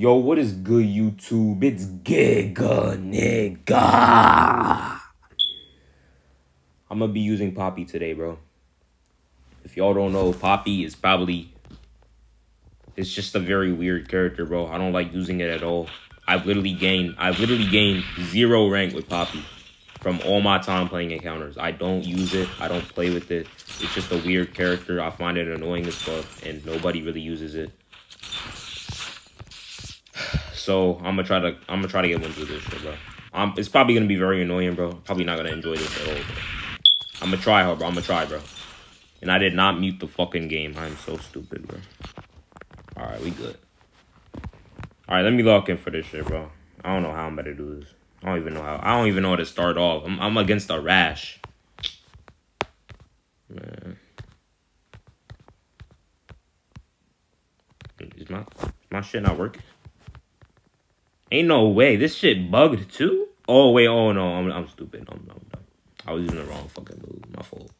Yo, what is good, YouTube? It's Giga Nigga. I'm gonna be using Poppy today, bro. If y'all don't know, Poppy is probably. It's just a very weird character, bro. I don't like using it at all. I've literally gained. I've literally gained zero rank with Poppy from all my time playing encounters. I don't use it. I don't play with it. It's just a weird character. I find it annoying as fuck, and nobody really uses it. So I'm gonna try to I'm gonna try to get one through this bro. Um, it's probably gonna be very annoying, bro. Probably not gonna enjoy this at all. Bro. I'm gonna try, hard, bro. I'm gonna try, bro. And I did not mute the fucking game. I'm so stupid, bro. All right, we good. All right, let me lock in for this shit, bro. I don't know how I'm gonna do this. I don't even know how. I don't even know how to start off. I'm, I'm against a rash. Man. Is my, my shit not working? Ain't no way. This shit bugged too? Oh, wait. Oh, no. I'm, I'm stupid. I'm, I'm dumb. I was using the wrong fucking move. My fault.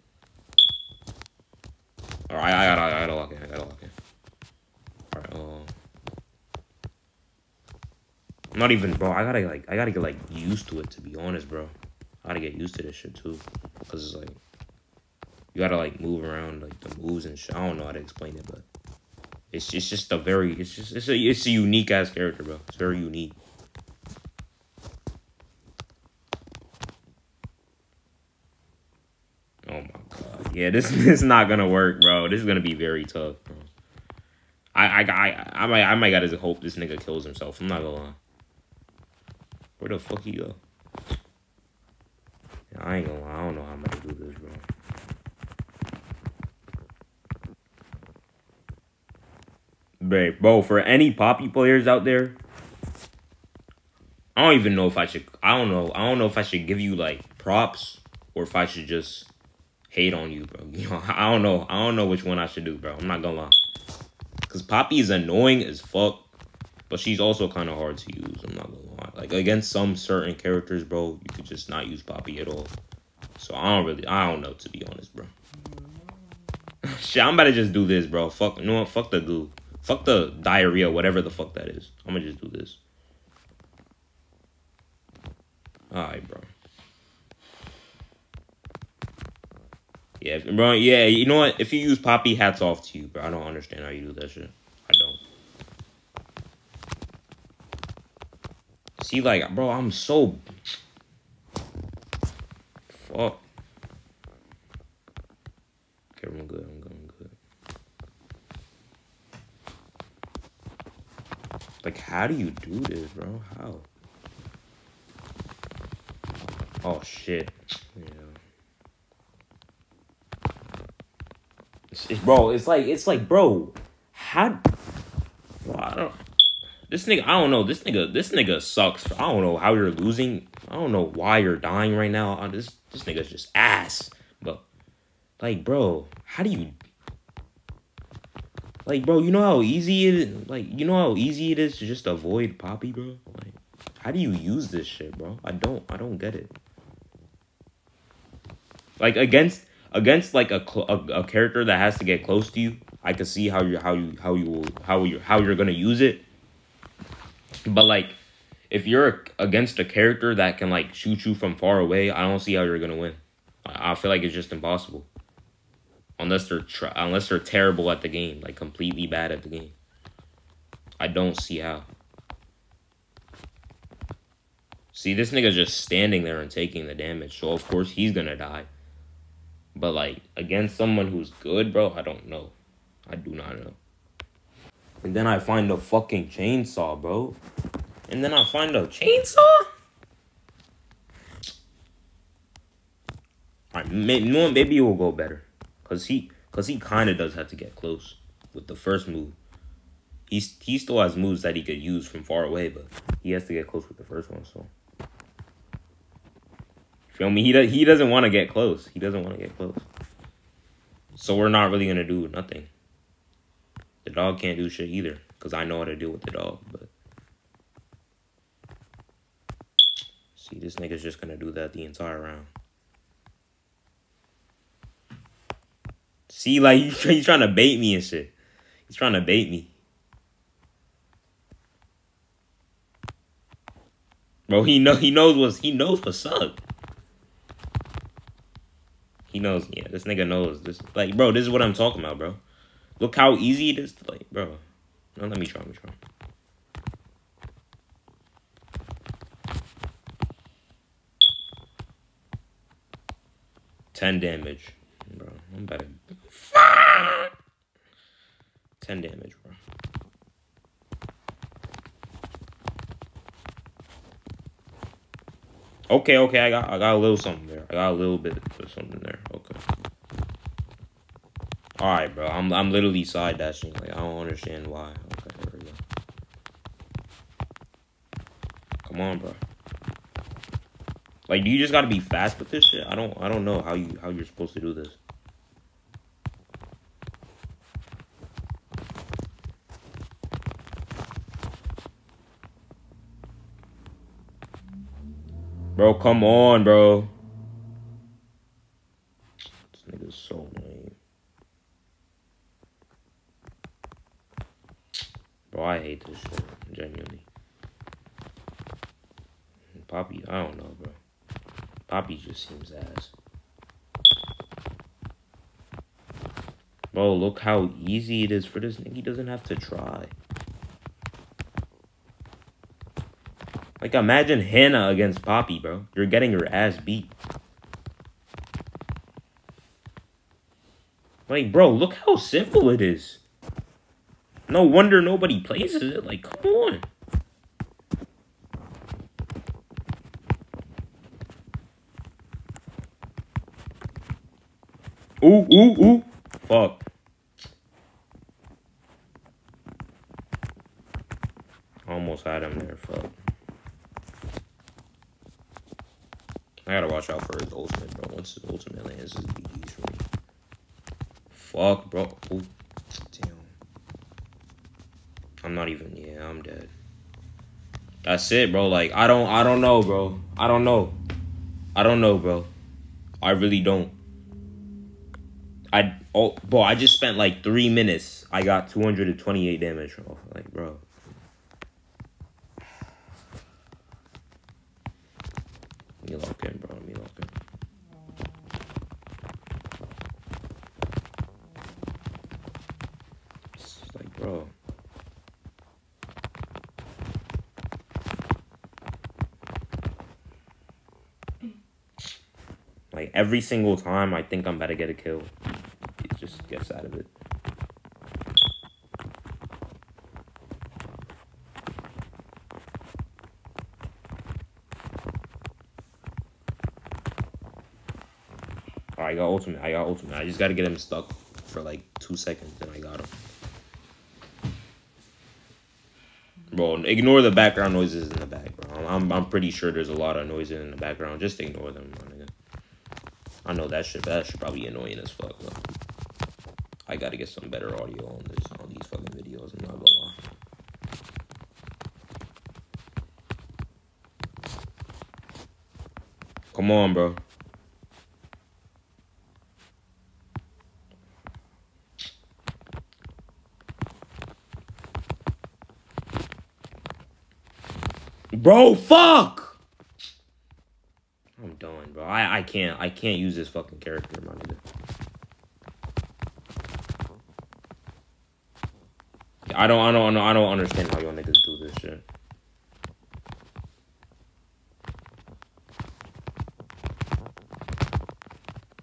Alright, I gotta, I gotta lock in. I gotta lock in. Alright. Um. I'm not even, bro. I gotta, like, I gotta get, like, used to it, to be honest, bro. I gotta get used to this shit, too. Because it's, like, you gotta, like, move around, like, the moves and shit. I don't know how to explain it, but. It's, it's just a very, it's just, it's a, it's a unique ass character, bro. It's very unique. Oh my god. Yeah, this, this is not gonna work, bro. This is gonna be very tough, bro. I, I, I, I might, I might gotta hope this nigga kills himself. I'm not gonna lie. Where the fuck he go? I ain't gonna lie. I don't know how I'm gonna do this, bro. Babe, bro, for any Poppy players out there, I don't even know if I should. I don't know. I don't know if I should give you like props or if I should just hate on you, bro. You know, I don't know. I don't know which one I should do, bro. I'm not gonna lie. Cause Poppy is annoying as fuck, but she's also kind of hard to use. I'm not gonna lie. Like against some certain characters, bro, you could just not use Poppy at all. So I don't really. I don't know to be honest, bro. Shit, I'm about to just do this, bro. Fuck, you know what? Fuck the goo. Fuck the diarrhea, whatever the fuck that is. I'm gonna just do this. Alright, bro. Yeah, bro. Yeah, you know what? If you use Poppy, hats off to you, bro. I don't understand how you do that shit. I don't. See, like, bro, I'm so. Fuck. Okay, I'm good. I'm good. I'm good. Like, how do you do this, bro? How? Oh shit. Yeah. It's, it's, bro, it's like it's like, bro, how? I don't. This nigga, I don't know. This nigga, this nigga sucks. I don't know how you're losing. I don't know why you're dying right now. Uh, This this nigga's just ass. But like, bro, how do you? Like, bro, you know how easy it is. Like, you know how easy it is to just avoid Poppy, bro. Like, how do you use this shit, bro? I don't. I don't get it. Like against against like a, a a character that has to get close to you, I can see how you how you how you how you how you're gonna use it. But like, if you're against a character that can like shoot you from far away, I don't see how you're gonna win. I, I feel like it's just impossible. Unless they're tr- unless they're terrible at the game, like completely bad at the game. I don't see how. See, this nigga's just standing there and taking the damage, so of course he's gonna die. But like against someone who's good, bro, I don't know. I do not know. And then I find a fucking chainsaw, bro. And then I find a chainsaw. Alright, may, no, maybe it will go better, cause he, cause he kind of does have to get close with the first move. He's he still has moves that he could use from far away, but he has to get close with the first one. So, feel me? He does, he doesn't want to get close. He doesn't want to get close. So we're not really gonna do nothing. The dog can't do shit either, cause I know how to deal with the dog. But see, this nigga's just gonna do that the entire round. See, like he's, trying to bait me and shit. He's trying to bait me. Bro, he know he knows what's he knows what's up. He knows, yeah, this nigga knows this like bro, this is what I'm talking about, bro. Look how easy it is to like, bro. No, let me try, let me try. Ten damage. Bro, I'm better. Ten damage, bro. Okay, okay, I got I got a little something there. I got a little bit of something there. Okay. Alright, bro. I'm I'm literally side dashing. Like I don't understand why. Okay, here we go. Come on, bro. Like, do you just gotta be fast with this shit? I don't I don't know how you how you're supposed to do this. Bro, come on, bro. This nigga's so lame. Bro, I hate this shit. Genuinely. Poppy, I don't know, bro. Poppy just seems ass. Bro, look how easy it is for this nigga. He doesn't have to try. Like, imagine Hannah against Poppy, bro. You're getting your ass beat. Like, bro, look how simple it is. No wonder nobody plays it. Like, come on. Ooh, ooh, ooh. Fuck. Almost had him there, fuck. I gotta watch out for his ultimate, bro. Once his ultimate lands, his GG's for me. Fuck, bro. Ooh. Damn. I'm not even, yeah, I'm dead. That's it, bro. Like, I don't, I don't know, bro. I don't know. I don't know, bro. I really don't. I, oh, bro, I just spent like three minutes. I got 228 damage off. Like, bro. me lock in, bro. me lock in. It's like, bro. Like every single time I think I'm about to get a kill, it just gets out of it. I got ultimate. I got ultimate. I just gotta get him stuck for like two seconds, and I got him. Bro, ignore the background noises in the background. I'm, I'm pretty sure there's a lot of noises in the background. Just ignore them, nigga. I know that shit. That should probably be annoying as fuck. Though. I gotta get some better audio on this on these fucking videos. I'm not gonna lie. Come on, bro. Bro, fuck! I'm done, bro. I, I can't I can't use this fucking character, my nigga. I don't I don't I don't understand how y'all niggas do this shit.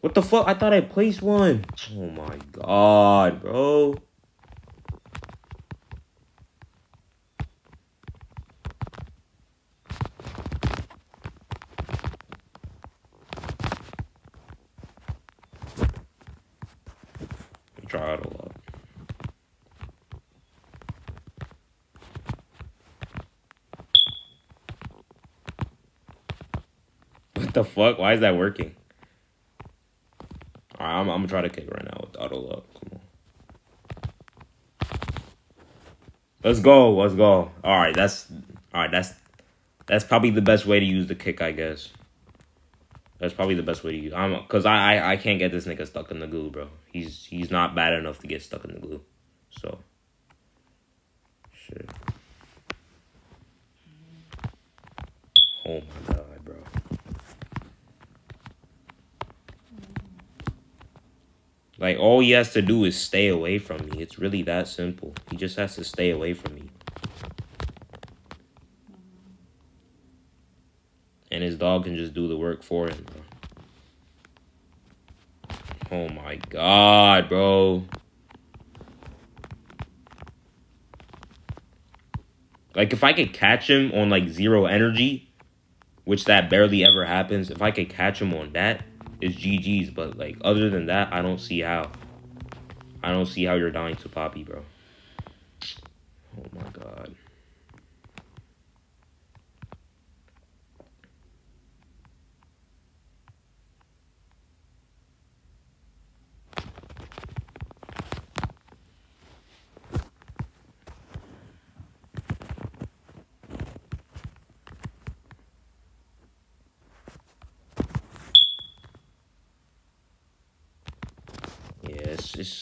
What the fuck? I thought I placed one. Oh my god, bro. try it a lot. What the fuck? Why is that working? Alright, I'm, I'm gonna try to kick right now with auto lock. Come on. Let's go. Let's go. Alright, that's alright, that's that's probably the best way to use the kick, I guess. That's probably the best way to use. I'm because I, I I can't get this nigga stuck in the glue, bro. He's he's not bad enough to get stuck in the glue. So shit. Oh my god, bro. Like all he has to do is stay away from me. It's really that simple. He just has to stay away from me. And his dog can just do the work for him, bro. Oh my god, bro. Like if I could catch him on like zero energy, which that barely ever happens, if I could catch him on that, it's GG's. But like other than that, I don't see how. I don't see how you're dying to Poppy, bro. Oh my god.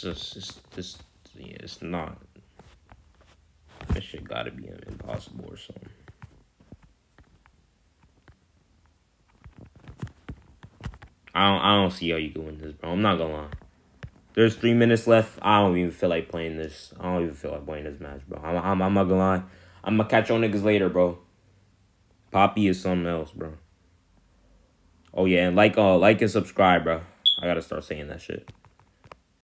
It's just it's yeah, it's not. that shit gotta be impossible or something. I don't I don't see how you can win this, bro. I'm not gonna lie. There's three minutes left. I don't even feel like playing this. I don't even feel like playing this match, bro. I'm, I'm, I'm not gonna lie. I'm gonna catch on niggas later, bro. Poppy is something else, bro. Oh yeah, and like uh like and subscribe, bro. I gotta start saying that shit.